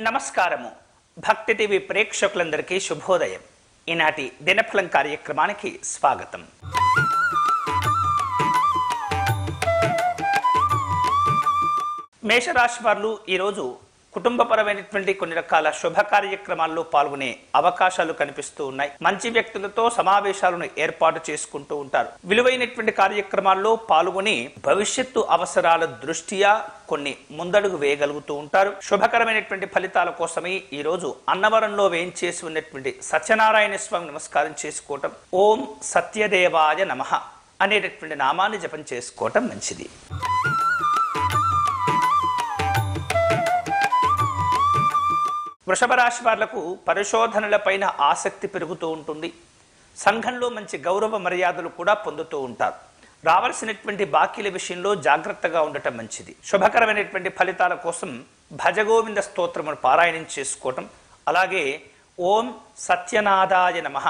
నమస్కారము. భక్తి టీవీ ప్రేక్షకులందరికీ శుభోదయం. ఈనాటి దినఫలం కార్యక్రమానికి స్వాగతం. మేషరాశి వారు ఈరోజు కుటుంబపరమైనటువంటి కొన్ని రకాల శుభ కార్యక్రమాల్లో పాల్గొనే అవకాశాలు కనిపిస్తూ ఉన్నాయి. మంచి వ్యక్తులతో సమావేశాలను ఏర్పాటు చేసుకుంటూ ఉంటారు. విలువైనటువంటి కార్యక్రమాల్లో పాల్గొని భవిష్యత్తు అవసరాల దృష్ట్యా కొన్ని ముందడుగు వేయగలుగుతూ ఉంటారు. శుభకరమైనటువంటి ఫలితాల కోసమే ఈ రోజు అన్నవరంలో వేయించేసి ఉన్నటువంటి సత్యనారాయణ స్వామి నమస్కారం చేసుకోవటం. ఓం సత్యదేవాయ నమః అనేటటువంటి నామాన్ని జపం చేసుకోవటం మంచిది. వృషభ రాశి వాళ్ళకు పరిశోధనలపైన ఆసక్తి పెరుగుతూ ఉంటుంది. సంఘంలో మంచి గౌరవ మర్యాదలు కూడా పొందుతూ ఉంటారు. రావాల్సినటువంటి బాకీల విషయంలో జాగ్రత్తగా ఉండటం మంచిది. శుభకరమైనటువంటి ఫలితాల కోసం భజగోవింద స్తోత్రమును పారాయణం చేసుకోవటం అలాగే ఓం సత్యనాదాయ నమః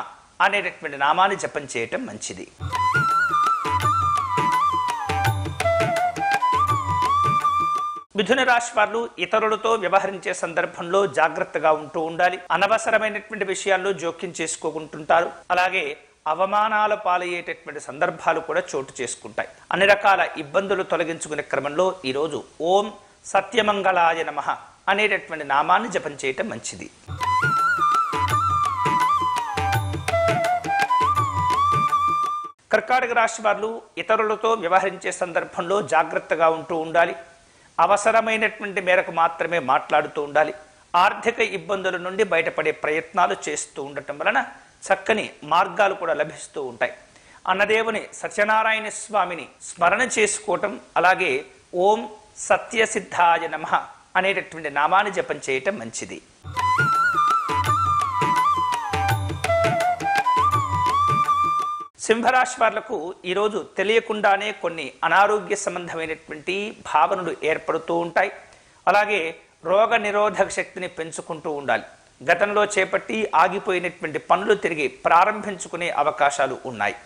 అనేటటువంటి నామాన్ని జపం చేయటం మంచిది. మిథున రాశి వారు ఇతరులతో వ్యవహరించే సందర్భంలో జాగ్రత్తగా ఉంటూ ఉండాలి. అనవసరమైనటువంటి విషయాల్లో జోక్యం చేసుకోకుంటుంటారు. అలాగే అవమానాల పాలయ్యేటటువంటి సందర్భాలు కూడా చోటు చేసుకుంటాయి. అన్ని రకాల ఇబ్బందులు తొలగించుకునే క్రమంలో ఈరోజు ఓం సత్యమంగళాయ నమః అనేటటువంటి నామాన్ని జపం చేయటం మంచిది. కర్కాటక రాశి వాళ్ళు ఇతరులతో వ్యవహరించే సందర్భంలో జాగ్రత్తగా ఉంటూ ఉండాలి. అవసరమైనటువంటి మేరకు మాత్రమే మాట్లాడుతూ ఉండాలి. ఆర్థిక ఇబ్బందుల నుండి బయటపడే ప్రయత్నాలు చేస్తూ ఉండటం వలన చక్కని మార్గాలు కూడా లభిస్తూ ఉంటాయి. అన్నదేవుని సత్యనారాయణ స్వామిని స్మరణ చేసుకోవటం అలాగే ఓం సత్యసిద్ధాయ నమః అనేటటువంటి నామాన్ని జపం చేయటం మంచిది. సింహరాశి వాళ్ళకు ఈరోజు తెలియకుండానే కొన్ని అనారోగ్య సంబంధమైనటువంటి భావనలు ఏర్పడుతూ ఉంటాయి. అలాగే రోగ నిరోధక శక్తిని పెంచుకుంటూ ఉండాలి. గతంలో చేపట్టి ఆగిపోయినటువంటి పనులు తిరిగి ప్రారంభించుకునే అవకాశాలు ఉన్నాయి.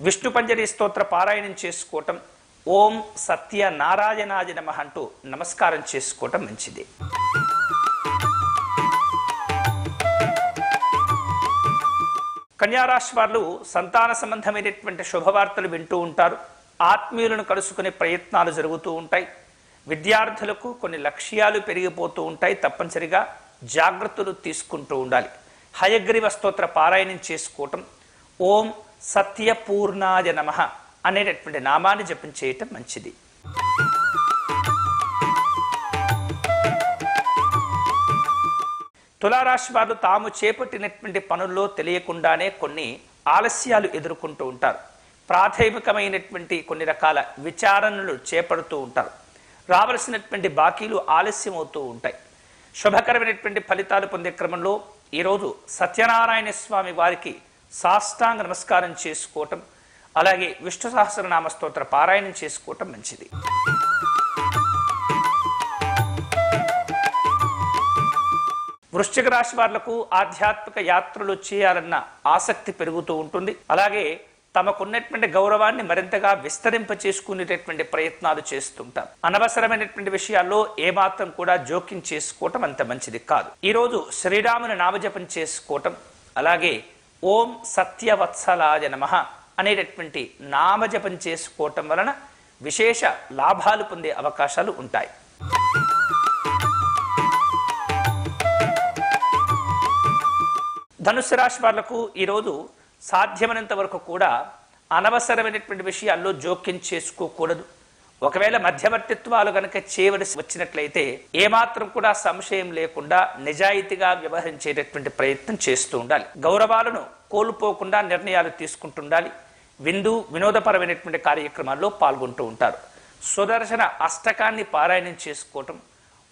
విష్ణు పంజరి స్తోత్ర పారాయణం చేసుకోవటం ఓం సత్య నారాయణాది నమః అంటూ నమస్కారం చేసుకోవటం మంచిది. కన్యారాశి వాళ్ళు సంతాన సంబంధమైనటువంటి శుభవార్తలు వింటూ ఉంటారు. ఆత్మీయులను కలుసుకునే ప్రయత్నాలు జరుగుతూ ఉంటాయి. విద్యార్థులకు కొన్ని లక్ష్యాలు పెరిగిపోతూ ఉంటాయి తప్పనిసరిగా. జాగ్రత్తలు తీసుకుంటూ ఉండాలి. హయగ్రీవ స్తోత్ర పారాయణం చేసుకోవటం. ఓం సత్యపూర్ణాయ నమః అనేటటువంటి నామాన్ని జపం చేయటం మంచిది. తులారాశి వారు తాము చేపట్టినటువంటి పనుల్లో తెలియకుండానే కొన్ని ఆలస్యాలు ఎదుర్కొంటూ ఉంటారు. ప్రాథమికమైనటువంటి కొన్ని రకాల విచారణలు చేపడుతూ ఉంటారు. రావలసినటువంటి బాకీలు ఆలస్యం అవుతూ ఉంటాయి. శుభకరమైనటువంటి ఫలితాలు పొందే క్రమంలో ఈరోజు సత్యనారాయణ స్వామి వారికి సాష్టాంగ నమస్కారం చేసుకోవటం అలాగే విష్ణు సహస్రనామ స్తోత్ర పారాయణం చేసుకోవటం మంచిది. వృశ్చిక రాశి వాళ్ళకు ఆధ్యాత్మిక యాత్రలు చేయాలన్న ఆసక్తి పెరుగుతూ ఉంటుంది. అలాగే తమకున్నటువంటి గౌరవాన్ని మరింతగా విస్తరింప చేసుకునేటటువంటి ప్రయత్నాలు చేస్తుంటారు. అనవసరమైనటువంటి విషయాల్లో ఏమాత్రం కూడా జోక్యం చేసుకోవటం అంత మంచిది కాదు. ఈరోజు శ్రీరాముని నామజపం చేసుకోవటం అలాగే ఓం సత్యవత్సలాయ నమః అనేటటువంటి నామజపం చేసుకోవటం వలన విశేష లాభాలు పొందే అవకాశాలు ఉంటాయి. ధనుస్సు రాశి వాళ్ళకు ఈరోజు సాధ్యమైనంత వరకు కూడా అనవసరమైనటువంటి విషయాల్లో జోక్యం చేసుకోకూడదు. ఒకవేళ మధ్యవర్తిత్వాలు గనక చేయవలసి వచ్చినట్లయితే ఏమాత్రం కూడా సంశయం లేకుండా నిజాయితీగా వ్యవహరించేటటువంటి ప్రయత్నం చేస్తూ ఉండాలి. గౌరవాలను కోల్పోకుండా నిర్ణయాలు తీసుకుంటుండాలి. విందు వినోదపరమైనటువంటి కార్యక్రమాల్లో పాల్గొంటూ ఉంటారు. సుదర్శన అష్టకాన్ని పారాయణం చేసుకోవటం.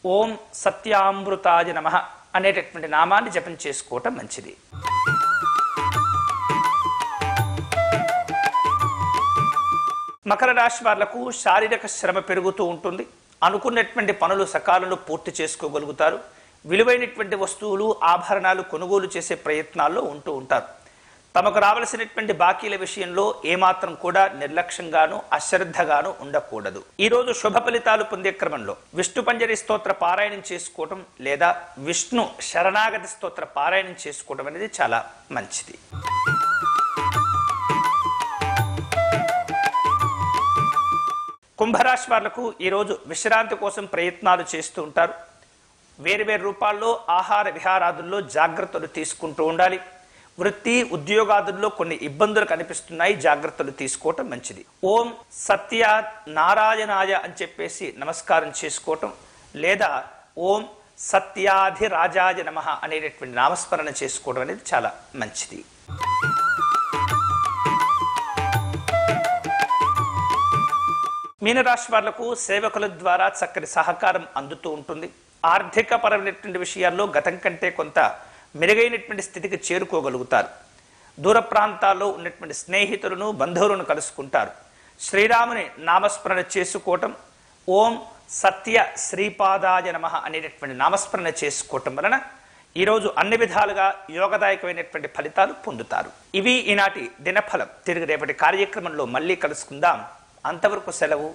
ఓం సత్యామృతాయ నమః. అనేటటువంటి నామాన్ని జపం చేసుకోవటం మంచిది. మకర రాశి వాళ్ళకు శారీరక శ్రమ పెరుగుతూ ఉంటుంది. అనుకున్నటువంటి పనులు సకాలంలో పూర్తి చేసుకోగలుగుతారు. విలువైనటువంటి వస్తువులు ఆభరణాలు కొనుగోలు చేసే ప్రయత్నాల్లో ఉంటూ ఉంటారు. తమకు రావలసినటువంటి బాకీల విషయంలో ఏమాత్రం కూడా నిర్లక్ష్యంగాను అశ్రద్ధగాను ఉండకూడదు. ఈ రోజు శుభ ఫలితాలు పొందే క్రమంలో విష్ణు పంజరి స్తోత్ర పారాయణం చేసుకోవటం లేదా విష్ణు శరణాగతి స్తోత్ర పారాయణం చేసుకోవడం అనేది చాలా మంచిది. కుంభరాశి వాళ్ళకు ఈరోజు విశ్రాంతి కోసం ప్రయత్నాలు చేస్తూ ఉంటారు. వేరు వేరు రూపాల్లో ఆహార విహారాదుల్లో జాగ్రత్తలు తీసుకుంటూ ఉండాలి. వృత్తి ఉద్యోగాదుల్లో కొన్ని ఇబ్బందులు కనిపిస్తున్నాయి. జాగ్రత్తలు తీసుకోవటం మంచిది. ఓం సత్య నారాయణాయ అని చెప్పేసి నమస్కారం చేసుకోవటం లేదా ఓం సత్యాధిరాజాయ నమ అనేటటువంటి నామస్మరణ చేసుకోవడం అనేది చాలా మంచిది. మీనరాశి వాళ్ళకు సేవకుల ద్వారా చక్కటి సహకారం అందుతూ ఉంటుంది. ఆర్థిక పరమైనటువంటి విషయాల్లో గతం కంటే కొంత మెరుగైనటువంటి స్థితికి చేరుకోగలుగుతారు. దూర ప్రాంతాల్లో ఉన్నటువంటి స్నేహితులను బంధువులను కలుసుకుంటారు. శ్రీరాముని నామస్మరణ చేసుకోవటం ఓం సత్య శ్రీపాదాయ నమ అనేటటువంటి నామస్మరణ చేసుకోవటం వలన ఈరోజు అన్ని విధాలుగా యోగదాయకమైనటువంటి ఫలితాలు పొందుతారు. ఇవి ఈనాటి దినఫలం. తిరిగి రేపటి కార్యక్రమంలో మళ్ళీ కలుసుకుందాం. అంతవరకు సెలవు.